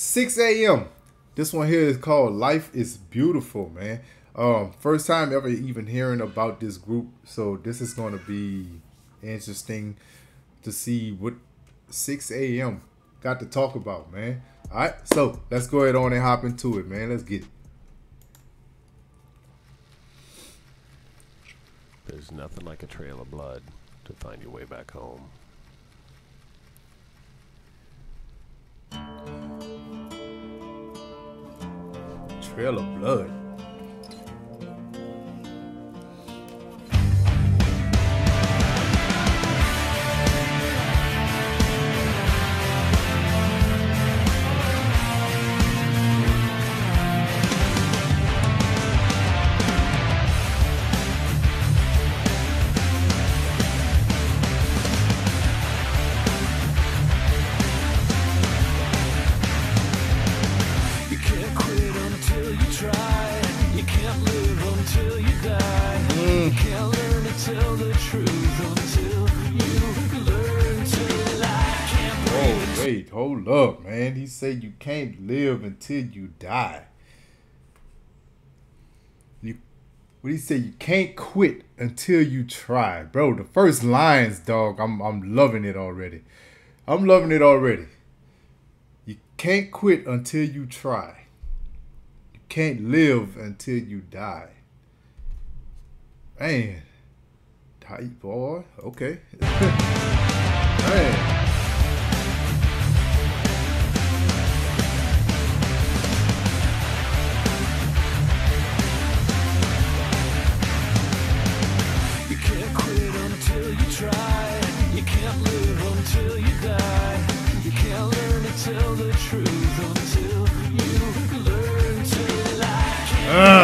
SIXX:A.M. This one here is called Life is Beautiful, man. Um, first time ever even hearing about this group, so this is going to be interesting to see what SIXX:A.M. got to talk about, man. All right, so let's go ahead on and hop into it, man. Let's get it. There's nothing like a trail of blood to find your way back home. Trail of blood. Oh, wait, hold up, man. He said you can't live until you die. You, what he said, you can't quit until you try, bro. The first lines, dog. I'm, I'm loving it already. I'm loving it already. You can't quit until you try. You can't live until you die. Man, tight boy. Okay. Man. You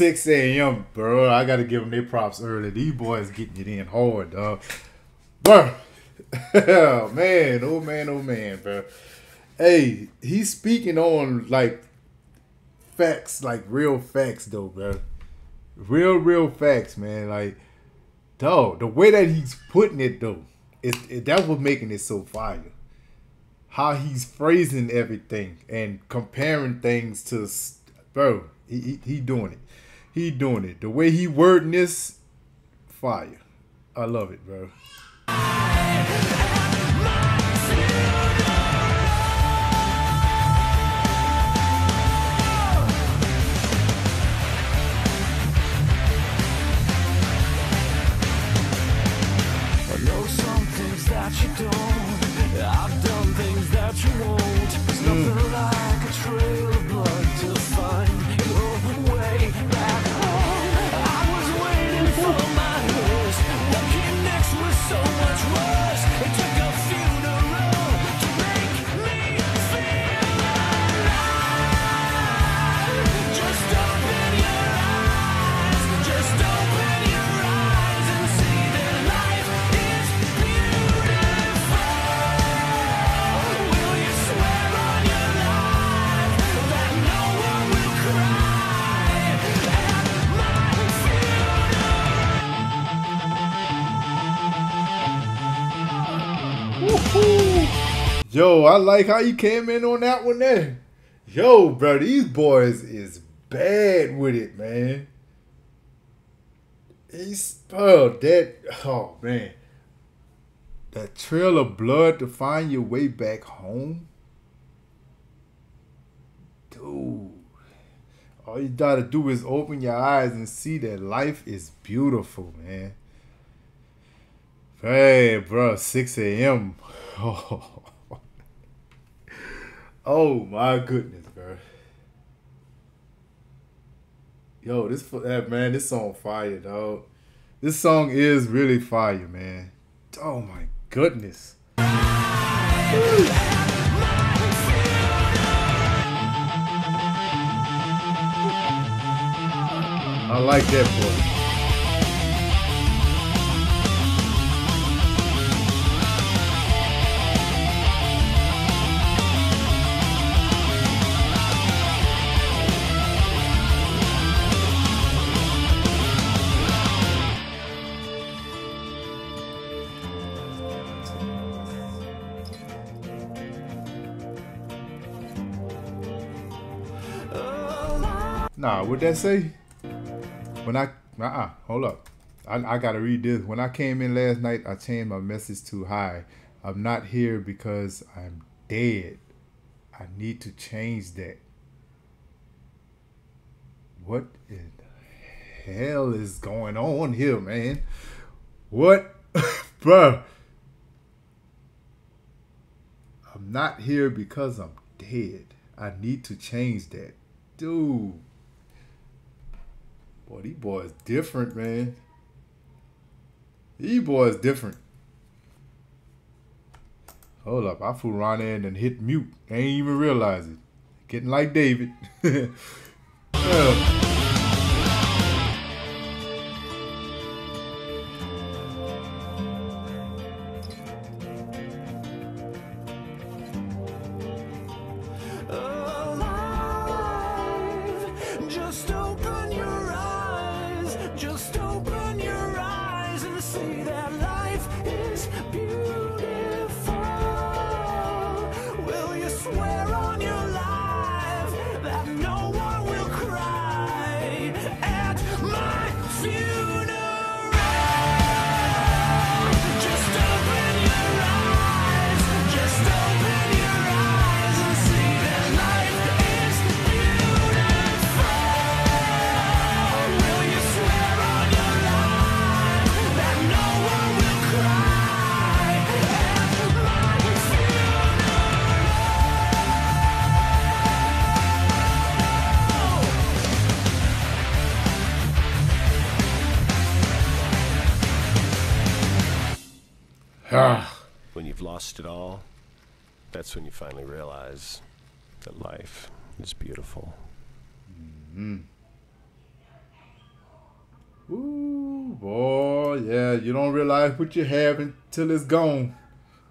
SIXX:A.M., bro. I gotta give them their props early. These boys getting it in hard, dog. Bro. man, oh man, oh man, bro. Hey, he's speaking on like facts, like real facts though, bro. Real, real facts, man. Like, dog, the way that he's putting it though, it, it that was making it so fire. How he's phrasing everything and comparing things to, bro. He, he he doing it. He doing it. The way he wording this, fire. I love it, bro. I know some things that you don't. I've done things that you won't. There's mm. nothing like a trail Yo, I like how you came in on that one there. Yo, bro, these boys is bad with it, man. He's bro, that oh man. That trail of blood to find your way back home. Dude. All you gotta do is open your eyes and see that life is beautiful, man. Hey, bro, SIXX:A.M. Oh. Oh my goodness, bro. Yo, this that eh, man, this song fire, dog. This song is really fire, man. Oh my goodness. I like that boy. Nah, what that say? When I uh uh hold up. I, I gotta read this. When I came in last night, I changed my message to hi. I'm not here because I'm dead. I need to change that. What in the hell is going on here, man? What bruh? I'm not here because I'm dead. I need to change that. Dude. Boy, these boys different, man. These boys different. Hold up, I flew around there and hit mute. I Ain't even realize it. Getting like David. Yeah. When you've lost it all, that's when you finally realize that life is beautiful. Hmm. Ooh, boy, yeah, you don't realize what you have until it's gone.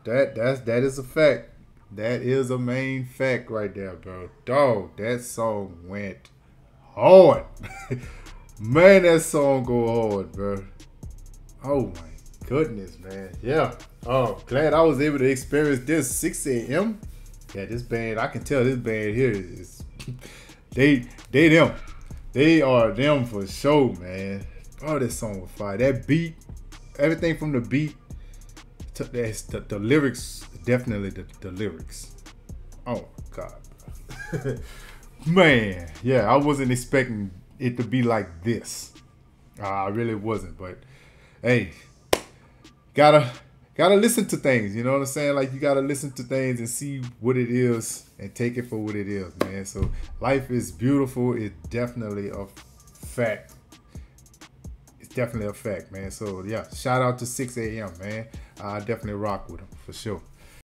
That that's that is a fact. That is a main fact right there, bro. Dog, that song went hard. man, that song go hard, bro. Oh my goodness, man. Yeah. Oh, glad I was able to experience this SIXX:A.M. Yeah, this band, I can tell this band here is they they them. They are them for sure, man. Oh, this song was fire. That beat, everything from the beat to the, the lyrics, definitely the, the lyrics. Oh god. man, yeah, I wasn't expecting it to be like this. I really wasn't, but hey, gotta gotta listen to things. You know what I'm saying? Like you gotta listen to things and see what it is and take it for what it is, man. So life is beautiful. It's definitely a fact. It's definitely a fact, man. So yeah, shout out to SIXX:A.M. man. I definitely rock with him for sure.